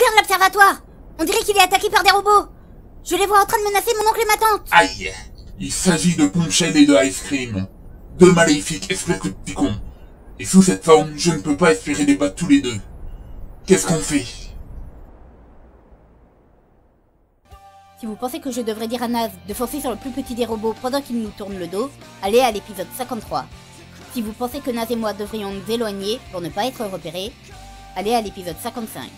Regarde l'observatoire On dirait qu'il est attaqué par des robots Je les vois en train de menacer mon oncle et ma tante Aïe Il s'agit de Ponchel et de Ice Cream. Deux maléfiques espèces de petits cons. Et sous cette forme, je ne peux pas espérer les battre tous les deux. Qu'est-ce qu'on fait? Si vous pensez que je devrais dire à Naz de foncer sur le plus petit des robots pendant qu'il nous tourne le dos, allez à l'épisode 53. Si vous pensez que Naz et moi devrions nous éloigner pour ne pas être repérés, allez à l'épisode 55.